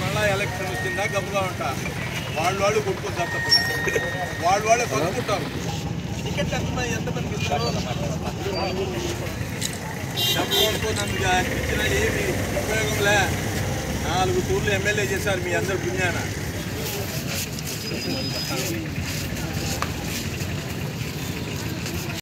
మళ్ళా ఎలక్షన్ వచ్చిందా? గమ్ముగా ఉంటా. వాళ్ళు వాళ్ళు కొట్టుకుని తప్పకుండా వాళ్ళు వాళ్ళే కొనుక్కుంటారు టికెట్ ఎంతమంది ఎంతమందికి ఇస్తారు? డబ్బు నన్ను ఇచ్చిన ఏమి ఉపయోగంలే నాలుగు టూర్లు ఎమ్మెల్యే చేశారు మీ అందరు పుణ్యాన.